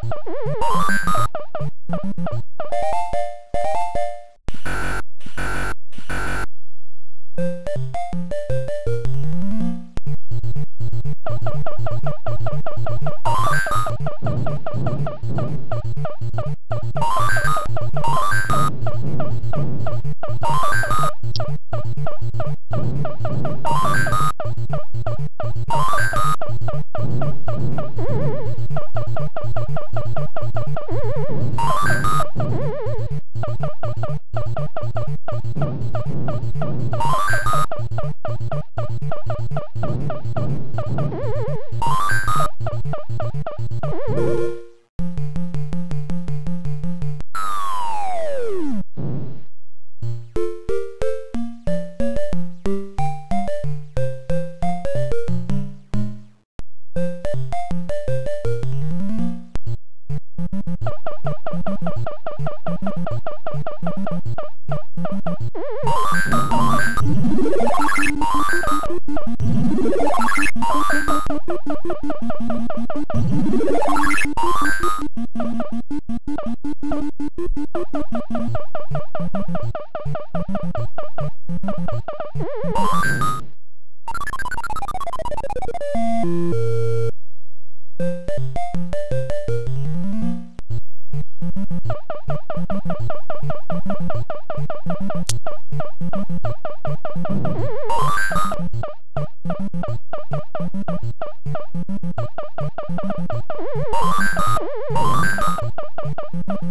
Oh!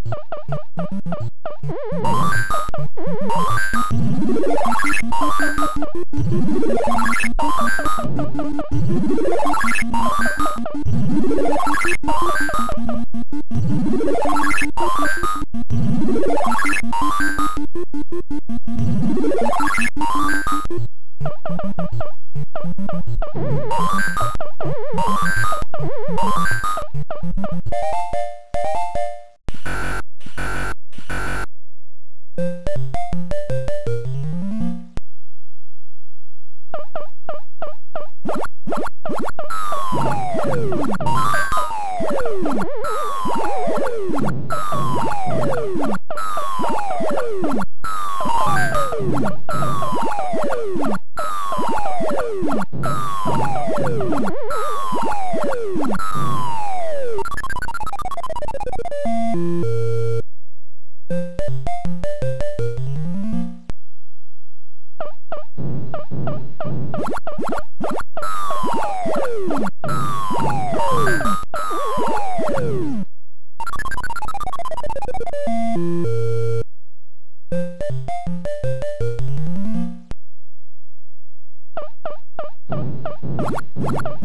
you you. you.